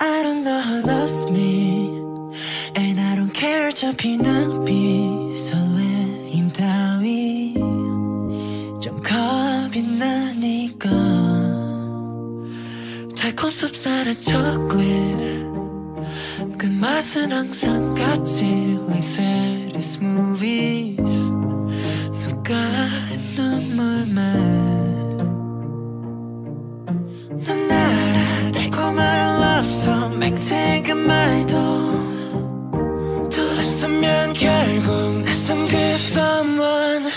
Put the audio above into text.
I don't know who loves me And I don't care 어차피 낭비 설레임 따위 좀 겁이 나니까 달콤 씁쓸한 초콜릿 그 맛은 항상 같지 Like saddest movies 맹생한 말도 돌았으면 결국 낯선 그 someone